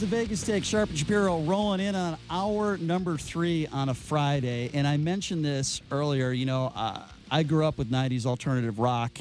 the Vegas Take. Sharp and Shapiro rolling in on hour number three on a Friday. And I mentioned this earlier. You know, uh, I grew up with 90s alternative rock,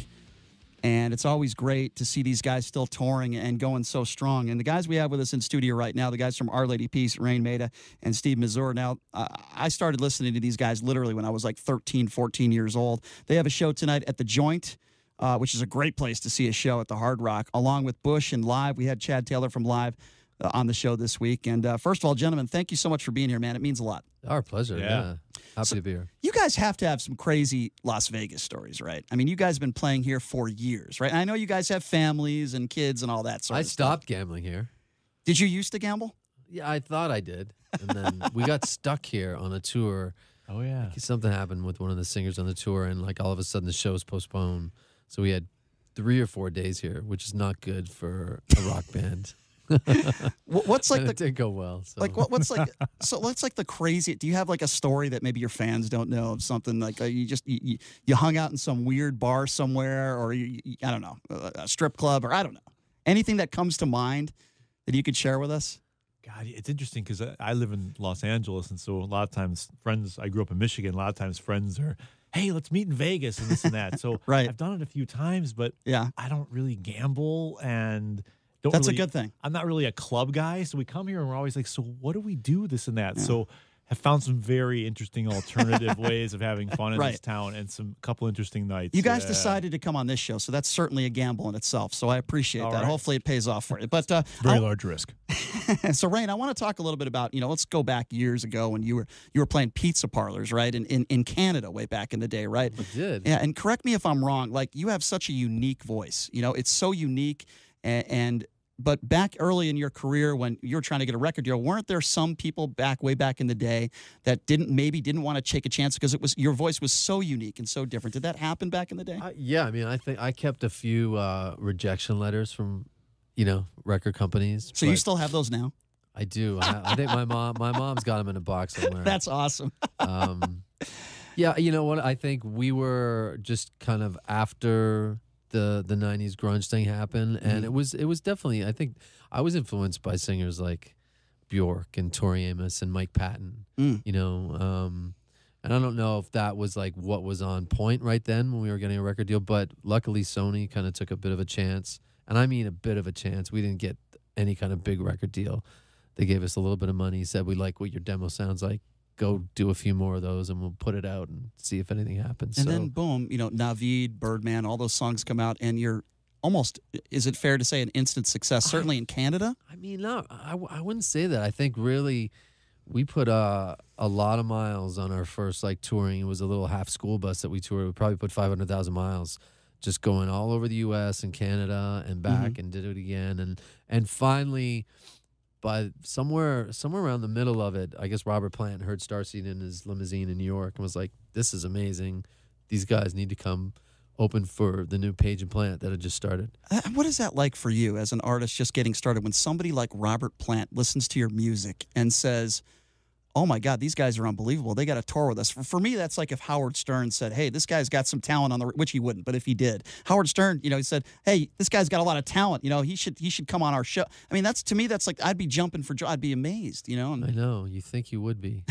and it's always great to see these guys still touring and going so strong. And the guys we have with us in studio right now, the guys from Our Lady Peace, Raine Maida, and Steve Mazur. Now, uh, I started listening to these guys literally when I was like 13, 14 years old. They have a show tonight at The Joint. Uh, which is a great place to see a show at the Hard Rock, along with Bush and Live. We had Chad Taylor from Live uh, on the show this week. And uh, first of all, gentlemen, thank you so much for being here, man. It means a lot. Our pleasure. Yeah. Yeah. Happy So- to be here. You guys have to have some crazy Las Vegas stories, right? I mean, you guys have been playing here for years, right? And I know you guys have families and kids and all that sort I of stuff. stopped gambling here. Did you used to gamble? Yeah, I thought I did. And then we got stuck here on a tour. Oh yeah. Something happened with one of the singers on the tour, and like all of a sudden the show's postponed. So we had three or four days here, which is not good for a rock band. Wh- What's like and it the did go well. So. like what, what's like so what's like the crazy do you have like a story that maybe your fans don't know of something like uh, you just you, you, hung out in some weird bar somewhere or you, you- i don't know a, a strip club or i don't know anything that comes to mind that you could share with us God, it's interesting because I, I live in Los Angeles, and so a lot of times friends. I grew up in Michigan. A lot of times friends are, "Hey, let's meet in Vegas and this and that." So Right. I've done it a few times, but yeah I don't really gamble and don't. that's really, a good thing I'm not really a club guy, so we come here and we're always like, "So what do we do? This and that." So have found some very interesting alternative ways of having fun in Right. this town and some couple interesting nights. You guys Yeah. decided to come on this show, so that's certainly a gamble in itself. So I appreciate All that. right. Hopefully, it pays off for you. But uh, Very I- large risk. so Raine, I want to talk a little bit about you know let's go back years ago when you were you were playing pizza parlors, right? In in, in Canada, way back in the day, right? We did. Yeah, and correct me if I'm wrong. Like you have such a unique voice. You know, it's so unique, and, and but back early in your career when you were trying to get a record deal, weren't there some people back way back in the day that didn't maybe didn't want to take a chance because it was your voice was so unique and so different? Did that happen back in the day? Uh, yeah, I mean, I think I kept a few uh, rejection letters from, you know, record companies. so you still have those now? I do. I, I think my mom, my mom's got them in a box somewhere. That's awesome. um, yeah, you know what? I think we were just kind of after the the '90s grunge thing happened, and Mm-hmm. it was it was definitely. I think I was influenced by singers like Bjork and Tori Amos and Mike Patton. Mm. You know, um, and I don't know if that was like what was on point right then when we were getting a record deal, but luckily Sony kind of took a bit of a chance, and I mean a bit of a chance. We didn't get any kind of big record deal. They gave us a little bit of money, said we like what your demo sounds like. Go do a few more of those, and we'll put it out and see if anything happens. And so, then boom, you know, Naveed, Birdman, all those songs come out, and you're almost. Is it fair to say an instant success? Certainly in Canada. I mean, no, I, I wouldn't say that. I think really we put uh, a lot of miles on our first like touring. It was a little half school bus that we toured. We probably put 500,000 miles just going all over the US and Canada and back and did it again. And, and finally, by somewhere somewhere around the middle of it, I guess Robert Plant heard Starseed in his limousine in New York and was like, this is amazing. These guys need to come open for the new Page and Plant that had just started. Uh, What is that like for you as an artist just getting started when somebody like Robert Plant listens to your music and says, Oh my God, these guys are unbelievable. They got a tour with us. For, for me, that's like if Howard Stern said, Hey, this guy's got some talent on the, which he wouldn't, but if he did, Howard Stern, you know, he said, Hey, this guy's got a lot of talent. You know, he should, he should come on our show. I mean, that's to me, that's like, I'd be jumping for joy. I'd be amazed, you know, I know, you think you would be.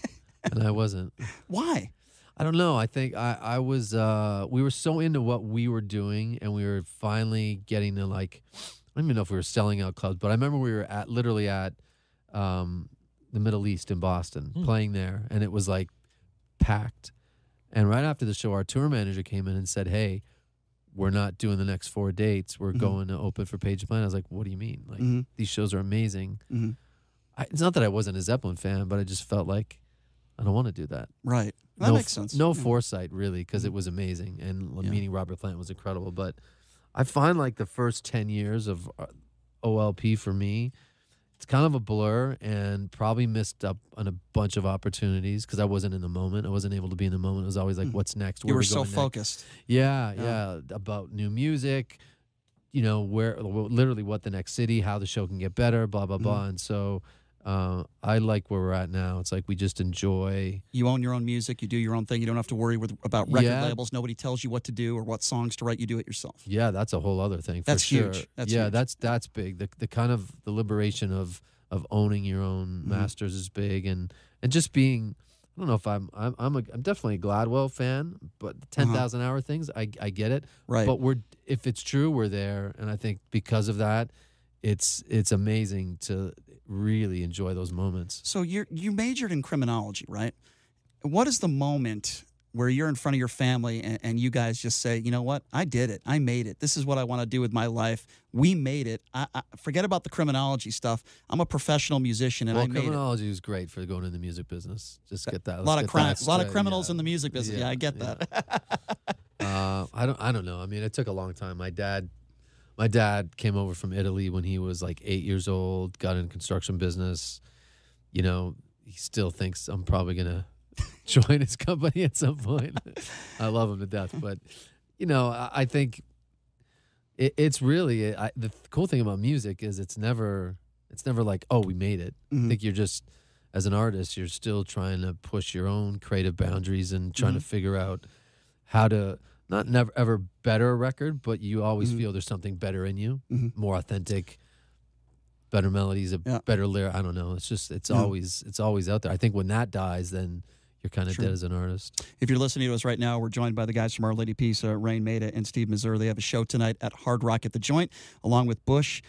and I wasn't. why? I don't know. I think I, I was uh we were so into what we were doing and we were finally getting to like I don't even know if we were selling out clubs, but I remember we were at literally at um the Middle East in Boston playing there and it was like packed. And right after the show our tour manager came in and said, Hey, we're not doing the next four dates. We're Mhm. going to open for Page Plant. I was like, What do you mean? Like Mhm. these shows are amazing. Mhm. I, it's not that I wasn't a Zeppelin fan, but I just felt like I don't want to do that Right. That no, makes sense. No Yeah. foresight, really, because it was amazing, and Yeah. meeting Robert Plant was incredible. But I find like the first ten years of uh, OLP for me, it's kind of a blur, and probably missed up on a bunch of opportunities because I wasn't in the moment. I wasn't able to be in the moment. It was always like, Mhm. "What's next?" You Where were we so focused. Yeah, Yeah. yeah, about new music, you know, where literally what the next city, how the show can get better, blah blah blah. And so Uh, I like where we're at now. It's like we just enjoy. You own your own music. You do your own thing. You don't have to worry with, about record Yeah. labels. Nobody tells you what to do or what songs to write. You do it yourself. Yeah, that's a whole other thing. For That's sure. huge. That's yeah, huge. that's that's big. The the kind of the liberation of of owning your own Mm-hmm. masters is big, and and just being. I don't know if I'm I'm I'm, a, I'm definitely a Gladwell fan, but the ten thousand hour things, I I get it. Uh-huh. Right. But we're if it's true, we're there, and I think because of that, it's it's amazing to really enjoy those moments. So you you majored in criminology, right? What is the moment where you're in front of your family and, and you guys just say, you know what, I did it, I made it. This is what I want to do with my life. We made it. I, I forget about the criminology stuff. I'm a professional musician and well, I made criminology is great for going in the music business. Just get that. A lot of crime, a lot of criminals criminals in the music business. Yeah, I get yeah. that. Uh, I don't. I don't know. I mean, it took a long time. My dad, my dad came over from Italy when he was like eight years old. Got in construction business. You know, he still thinks I'm probably gonna join his company at some point. I love him to death, but you know, I, I think it, it's really I, the cool thing about music is it's never it's never like oh we made it. I Mhm. think you're just as an artist you're still trying to push your own creative boundaries and trying to Mm-hmm. figure out how to not never ever better a record, but you always Mhm. feel there's something better in you, Mhm. more authentic, better melodies, a Yeah. better lyric. I don't know. It's just it's Yeah. always it's always out there. I think when that dies, then you're kind of Sure. dead as an artist. If you're listening to us right now, we're joined by the guys from Our Lady Peace, uh, Raine Maida and Steve Mazur. They have a show tonight at Hard Rock at the Joint, along with Bush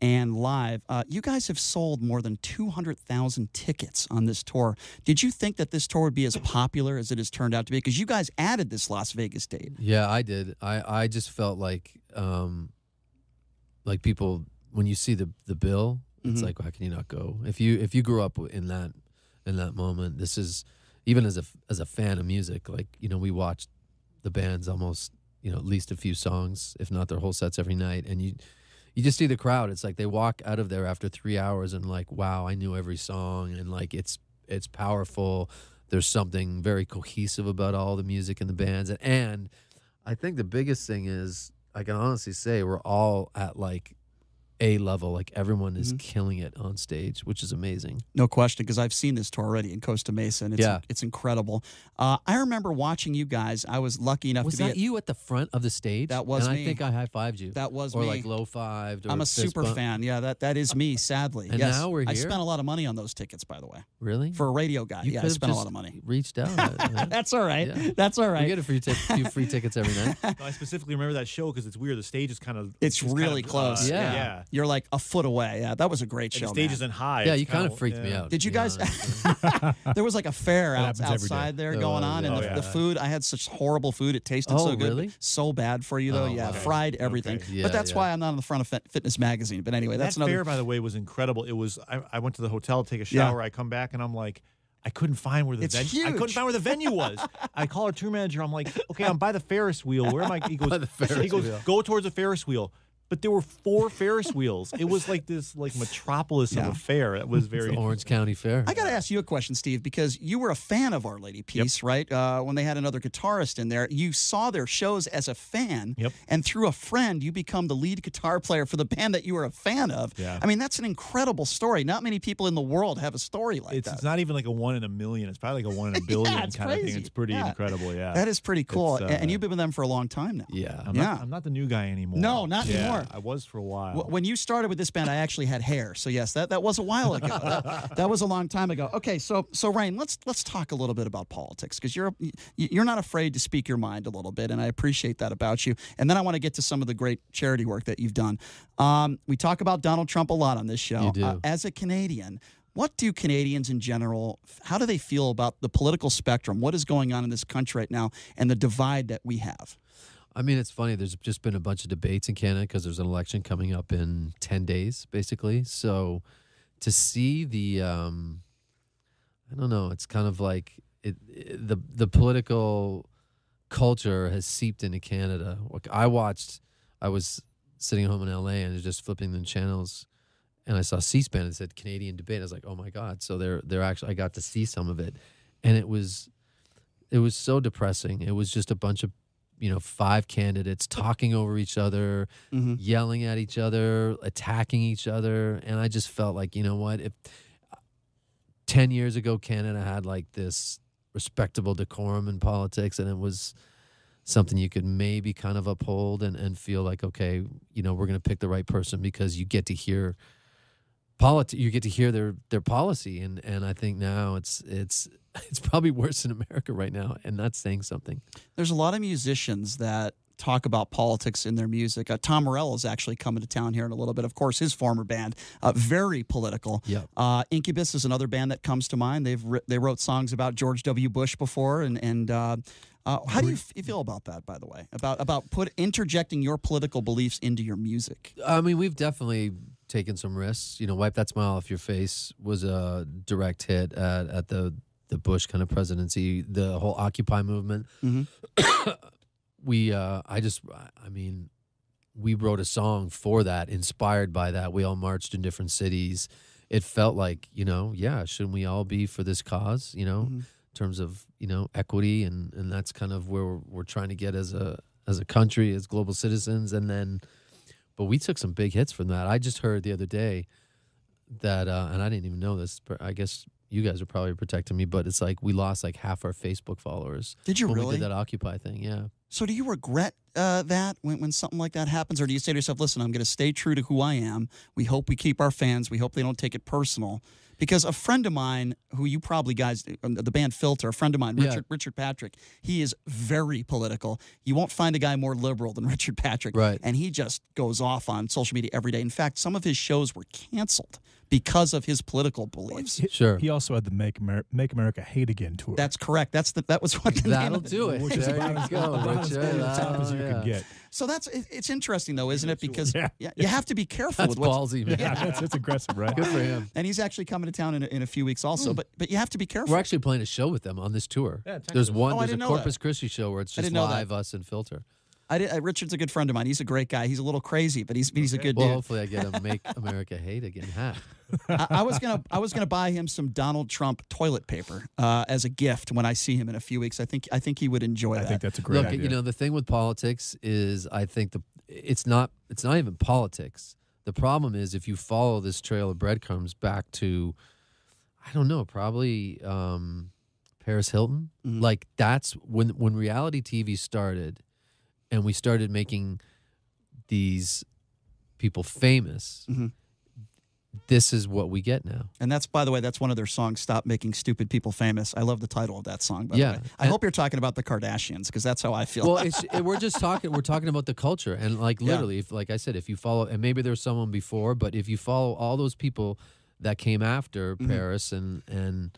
and Live. Uh, you guys have sold more than 200,000 tickets on this tour. Did you think that this tour would be as popular as it has turned out to be? Because you guys added this Las Vegas date. Yeah, I did. I I just felt like um like people when you see the the bill, it's Mhm. like how can you not go? If you if you grew up in that in that moment, this is even as a as a fan of music, like you know we watched the bands almost you know at least a few songs, if not their whole sets every night, and you you just see the crowd. It's like they walk out of there after three hours and like wow, I knew every song, and like it's it's powerful. There's something very cohesive about all the music and the bands, and, and I think the biggest thing is I can honestly say we're all at like a level. Like everyone is Mhm. killing it on stage, which is amazing. No question, because I've seen this tour already in Costa Mesa, and it's, Yeah. it's incredible. Uh, I remember watching you guys. I was lucky enough Was to be that at, you at the front of the stage? That was and me. I think I high fived you. That was or me. like low fived. Or I'm a super bump. fan. Yeah, that, that is me, sadly. And yes. now we're I spent a lot of money on those tickets, by the way. Really? For a radio guy. You yeah, I could've spent a lot of money. Reached out. That's all right. Yeah. That's all right. We right. get a free, tic- few free tickets every night. No, I specifically remember that show because it's weird. The stage is kind of It's kind really of, close. uh, Yeah. yeah. You're like a foot away. Yeah, that was a great And show. the stage man. isn't high. yeah, you kind of kinda- freaked me out. Did you guys? there was like a fair out, happens every day. outside there There going was, on, and the, Oh, the food. I had such horrible food. It tasted Oh, so good, really? so bad for you though. Oh, yeah, okay. fried everything. Okay. Yeah, but that's yeah. why I'm not on the front of Fitness Magazine. But anyway, that's that another. fair, by the way, was incredible. It was. I, I went to the hotel to take a Yeah. shower. I come back and I'm like, I couldn't find where the It's venue. I couldn't find where the venue was. I call our tour manager. I'm like, okay, I'm by the Ferris wheel. Where am I? He goes. By the Ferris he goes, wheel. go towards the Ferris wheel. But there were four Ferris wheels. It was like this, like metropolis Yeah. of a fair. It was It's very. the Orange County Fair. I got to ask you a question, Steve, because you were a fan of Our Lady Peace, right? Uh, when they had another guitarist in there, you saw their shows as a fan, Yep. and through a friend, you become the lead guitar player for the band that you were a fan of. Yeah. I mean, that's an incredible story. Not many people in the world have a story like It's, that. it's not even like a one in a million. It's probably like a one in a billion it's kind of thing. It's pretty Yeah. incredible. Yeah. that is pretty cool, It's, A- and uh, you've been with them for a long time now. yeah. I'm yeah. Not, I'm not the new guy anymore. No, not Yeah, anymore. I was for a while. When you started with this band, I actually had hair. So yes, that, that was a while ago. that, that was a long time ago. Okay, so so Raine, let's let's talk a little bit about politics because you're you're not afraid to speak your mind a little bit, and I appreciate that about you. And then I want to get to some of the great charity work that you've done. Um, we talk about Donald Trump a lot on this show. You do. Uh, as a Canadian. What do Canadians in general, how do they feel about the political spectrum? What is going on in this country right now and the divide that we have? I mean, it's funny. There's just been a bunch of debates in Canada because there's an election coming up in 10 days, basically. So to see the, um, I don't know, it's kind of like it, it- the, the political culture has seeped into Canada. Like I watched, I was sitting home in LA and just flipping the channels and I saw C-SPAN and said Canadian debate. I was like, oh my God. So they're, they're actually, I got to see some of it and it was, it was so depressing. It was just a bunch of you know five candidates talking over each other mm-hmm. yelling at each other attacking each other. And i just felt like you know what if uh, 10 years ago Canada had like this respectable decorum in politics and it was something you could maybe kind of uphold and, and feel like okay you know we're going to pick the right person because you get to hear politi- you get to hear their their policy and and I think now it's it's it's probably worse in America right now and that's saying something There's a lot of musicians that talk about politics in their music. Uh, Tom Morello is actually coming to town here in a little bit. Of course, his former band, uh, very political. Yep. Uh, Incubus is another band that comes to mind. They've ri- they wrote songs about George W. Bush before, and and uh, uh, how do you, f- you feel about that? By the way, about about put interjecting your political beliefs into your music. I mean, we've definitely taken some risks. You know, wipe that smile off your face was a direct hit at, at the the Bush kind of presidency. The whole Occupy movement. Mhm. we, uh, I just, I mean, we wrote a song for that, inspired by that. We all marched in different cities. It felt like, you know, yeah, shouldn't we all be for this cause? You know, Mhm. in terms of you know equity, and and that's kind of where we're, we're trying to get as a as a country, as global citizens, and then but we took some big hits from that. I just heard the other day that, uh, and I didn't even know this. But I guess you guys are probably protecting me, but it's like we lost like half our Facebook followers. Did you when really? we did that Occupy thing? Yeah. So do you regret uh, that when, when something like that happens, or do you say to yourself, "Listen, I'm going to stay true to who I am. We hope we keep our fans. We hope they don't take it personal." Because a friend of mine, who you probably guys, um, the band Filter, a friend of mine, Yeah. Richard Richard Patrick, he is very political. You won't find a guy more liberal than Richard Patrick, Right. And he just goes off on social media every day. In fact, some of his shows were canceled because of his political beliefs. Sure. He also had the Make, Amer- Make America Hate Again tour. That's correct. That's the that was what the name That'll of the- do it. which is there about, you as, go, about as Richard. over top as you could yeah. get. So that's it, it's interesting though, isn't it? Because yeah, Yeah. you have to be careful That's with what's ballsy, man. Yeah, that's, that's aggressive, right? Good for him. and he's actually coming to town in a, in a few weeks also. Hmm. But but you have to be careful. We're actually playing a show with them on this tour. Yeah, there's one. Oh, there's a Corpus that. Christi show where it's just didn't that. live us and filter. I did, uh, Richard's a good friend of mine. He's a great guy. He's a little crazy, but he's he's a good Well, dude. hopefully I get a Make America Hate Again hat. I, I was gonna I was gonna buy him some Donald Trump toilet paper uh, as a gift when I see him in a few weeks. I think I think he would enjoy I that. think that's a great Look, idea. you know, the thing with politics is I think the it's not it's not even politics. The problem is if you follow this trail of breadcrumbs back to I don't know, probably um, Paris Hilton. Mhm. Like that's when when reality TV started and we started making these people famous. Mhm. This is what we get now. and that's by the way, that's one of their songs. Stop making stupid people famous. I love the title of that song. By Yeah. the way, I And- hope you're talking about the Kardashians because that's how I feel. well, it's, it, we're just talking. We're talking about the culture, and like Yeah. literally, if, like I said, if you follow, and maybe there's someone before, but if you follow all those people that came after Mhm. Paris, and and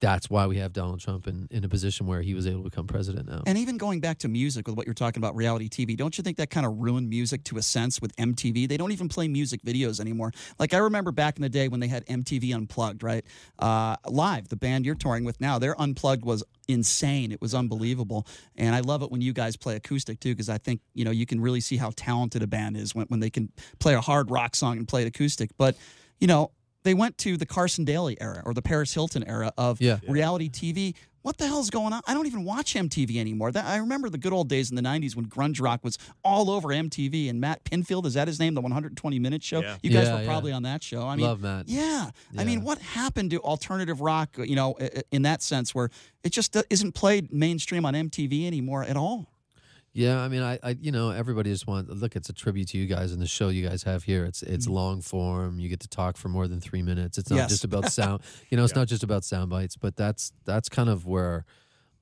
that's why we have Donald Trump in, in a position where he was able to become president now. And even going back to music with what you're talking about reality TV, don't you think that kind of ruined music to a sense with MTV? They don't even play music videos anymore. Like I remember back in the day when they had MTV Unplugged, right? Uh, live, the band you're touring with now, their Unplugged was insane. It was unbelievable. And I love it when you guys play acoustic too, because I think, you know, you can really see how talented a band is when, when they can play a hard rock song and play it acoustic. But, you know, they went to the Carson Daly era or the Paris Hilton era of Yeah. reality TV. What the hell's going on? I don't even watch MTV anymore. That I remember the good old days in the '90s when grunge rock was all over MTV. And Matt Pinfield is that his name? The 120 minute show. Yeah. You guys Yeah, were yeah. probably on that show. I mean, Love Matt. yeah. I mean, what happened to alternative rock? You know, i- i- in that sense, where it just uh, isn't played mainstream on MTV anymore at all. Yeah, I mean, I, I, you know, everybody just wants. Look, it's a tribute to you guys and the show you guys have here. It's it's long form. You get to talk for more than three minutes. It's not Mm-hmm. Yes. just about sound. You know, it's Yeah. not just about sound bites. But that's that's kind of where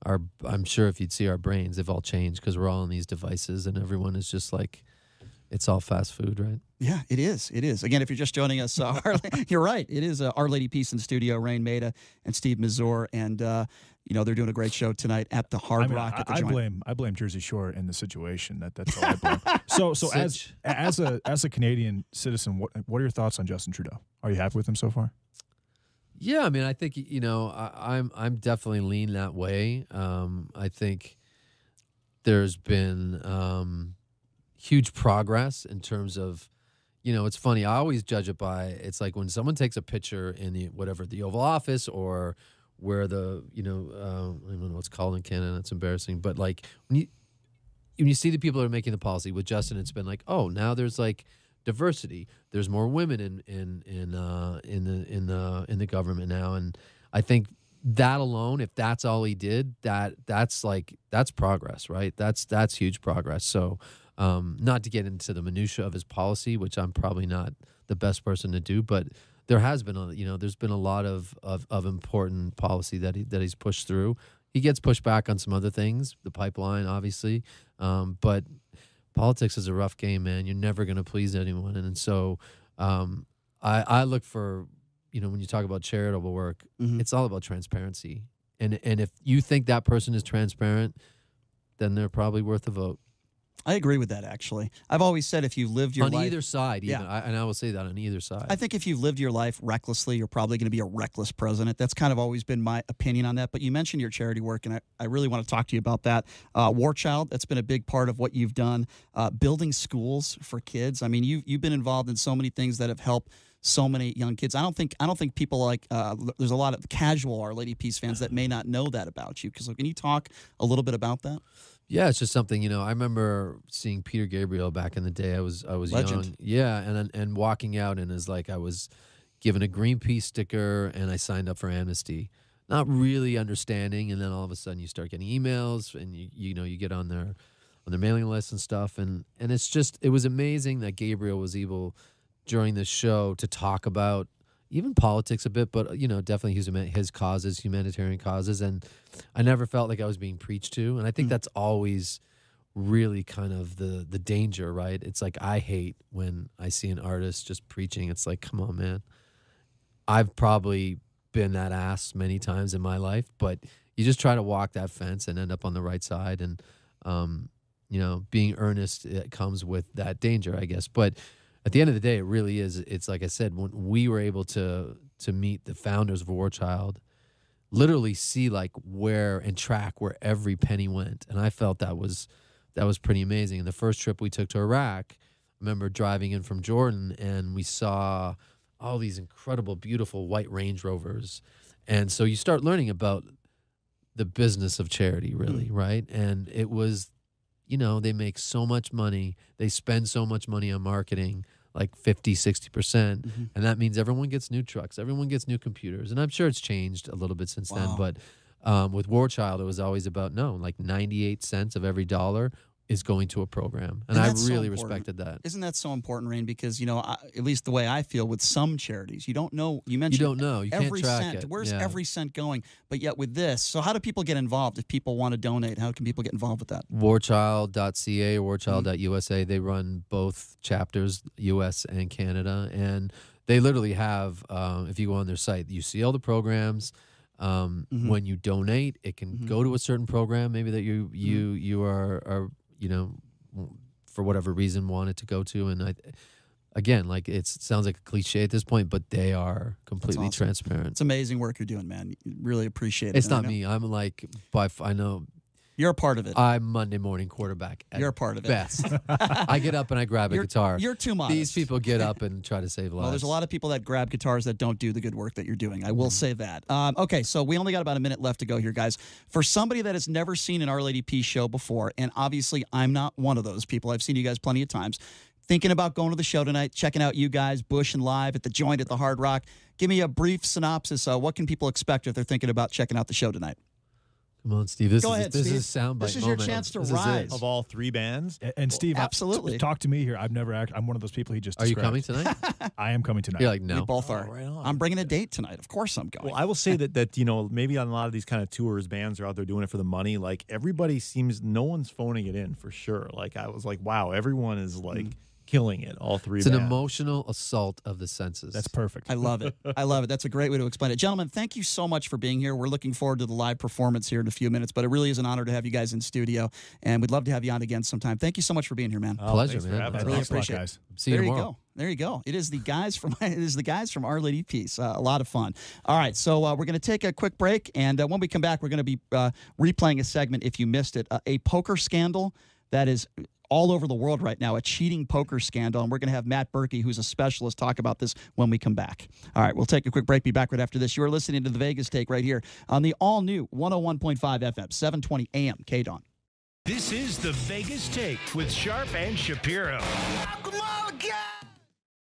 our. I'm sure if you'd see our brains, they've all changed because we're all on these devices and everyone is just like, it's all fast food, right? Yeah, it is. It is. Again, if you're just joining us, uh, you're right. It is uh, Our Lady Peace in studio, Raine Maida and Steve Mazur. And, uh, you know, they're doing a great show tonight at the Hard I mean, Rock I, at the I Joint. blame I blame Jersey Shore and the situation. That that's all I blame. so so as Sitch. as a as a Canadian citizen, what what are your thoughts on Justin Trudeau? Are you happy with him so far? Yeah, I mean, I think you know, I, I'm I'm definitely lean that way. Um, I think there's been um, huge progress in terms of, you know, it's funny. I always judge it by it's like when someone takes a picture in the whatever the Oval Office or where the you know uh, I don't know what's called in Canada. It's embarrassing, but like when you when you see the people that are making the policy with Justin, it's been like, oh, now there's like diversity. There's more women in in in uh, in the in the in the government now, and I think that alone, if that's all he did, that that's like that's progress, right? That's that's huge progress. So, um, not to get into the minutia of his policy, which I'm probably not the best person to do, but there has been a you know there's been a lot of of, of important policy that he that he's pushed through. He gets pushed back on some other things, the pipeline, obviously, um, but politics is a rough game, man. You're never going to please anyone, and, and so um, I, I look for you know when you talk about charitable work, Mhm. it's all about transparency, and and if you think that person is transparent, then they're probably worth a vote I agree with that. Actually, I've always said if you lived your life on life, either side. Even, Yeah. I, and I will say that on either side. I think if you've lived your life recklessly, you're probably going to be a reckless president. That's kind of always been my opinion on that. But you mentioned your charity work, and I, I really want to talk to you about that. Uh, War Child, that's been a big part of what you've done. Uh, building schools for kids. I mean, you you've been involved in so many things that have helped so many young kids. I don't think I don't think people like. Uh, there's a lot of casual Our Lady Peace fans that may not know that about you. Because can you talk a little bit about that? Yeah, it's just something you know. I remember seeing Peter Gabriel back in the day. I was I was Legend. young, yeah, and and walking out and is like I was given a Greenpeace sticker and I signed up for Amnesty, not really understanding. And then all of a sudden you start getting emails and you you know you get on their on their mailing list and stuff, and and it's just it was amazing that Gabriel was able during this show to talk about even politics a bit, but you know definitely his his causes, humanitarian causes, and I never felt like I was being preached to, and I think Mm. that's always really kind of the the danger, right? It's like I hate when I see an artist just preaching. It's like, come on, man. I've probably been that ass many times in my life, but you just try to walk that fence and end up on the right side, and um, you know, being earnest it comes with that danger, I guess. But at the end of the day, it really is. It's like I said, when we were able to to meet the founders of War Child, literally see like where and track where every penny went, and I felt that was that was pretty amazing. And the first trip we took to Iraq, I remember driving in from Jordan, and we saw all these incredible, beautiful white Range Rovers, and so you start learning about the business of charity, mm. really, right? And it was you know, they make so much money, they spend so much money on marketing, like 50, 60%. percent Mhm. And that means everyone gets new trucks, everyone gets new computers. And I'm sure it's changed a little bit since Wow. then. But um, with War Child, it was always about no, like 98 cents of every dollar is going to a program. And, And I that's so really respected that. Isn't that so important, Raine? Because you know, I, at least the way I feel with some charities, you don't know. You mentioned You don't know. You every can't track cent. it. Where's Yeah. every cent going? But yet with this, so how do people get involved? If people want to donate, how can people get involved with that? warchild.ca or Mm-hmm. warchild.usa they run both chapters us and canada and they literally have um, if you go on their site you see all the programs um, Mhm. when you donate it can Mhm. go to a certain program maybe that you Mm-hmm. you you are are you know for whatever reason wanted to go to and i again like it's, it sounds like a cliche at this point but they are completely awesome. transparent It's amazing work you're doing, man. Really appreciate it. it's And not me i'm like by i know You're a part of it. i'm monday morning quarterback at you're a part of it. best. I get up and I grab a You're- guitar. You're too modest. These people get up and try to save lives. Well, there's a lot of people that grab guitars that don't do the good work that you're doing. I will Mm-hmm. say that. Um, okay, so we only got about a minute left to go here, guys. For somebody that has never seen an Our Lady Peace show before, and obviously I'm not one of those people, I've seen you guys plenty of times. Thinking about going to the show tonight, checking out you guys, Bush and Live at the Joint at the Hard Rock. Give me a brief synopsis. Uh, what can people expect if they're thinking about checking out the show tonight? Come on, Steve. This Go is ahead, this Steve. is soundbite This is your moment. chance to This is it. rise. Of all three bands, And, and Steve, I- absolutely. t- talk to me here. I've never act. I'm one of those people he just. Are you described. coming tonight? I am coming tonight. You're like We no. both Oh, are. right on. I'm bringing a date tonight. Of course I'm going. Well, I will say that that you know maybe on a lot of these kind of tours, bands are out there doing it for the money. Like everybody seems, no one's phoning it in for sure. Like I was like, wow, everyone is like mm. Killing it. All three. It's an bands. emotional assault of the senses. That's perfect. I love it. I love it. That's a great way to explain it. Gentlemen, thank you so much for being here. We're looking forward to the live performance here in a few minutes, but it really is an honor to have you guys in studio, and we'd love to have you on again sometime. Thank you so much for being here, man. Oh, Pleasure, man. I really Thanks a lot, appreciate it. guys. See you there tomorrow. you go. There you go. It is the guys from it is the guys from Our Lady Peace. Uh, a lot of fun. All right, so uh, we're going to take a quick break, and uh, when we come back, we're going to be uh, replaying a segment. If you missed it, uh, a poker scandal that is all over the world right now, a cheating poker scandal, and we're going to have Matt Berkey, who's a specialist, talk about this when we come back. All right, we'll take a quick break. Be back right after this. You are listening to the Vegas Take right here on the all new 101.5 FM, 720 AM, K Dawn. This is the Vegas Take with Sharp and Shapiro. Come on, guys!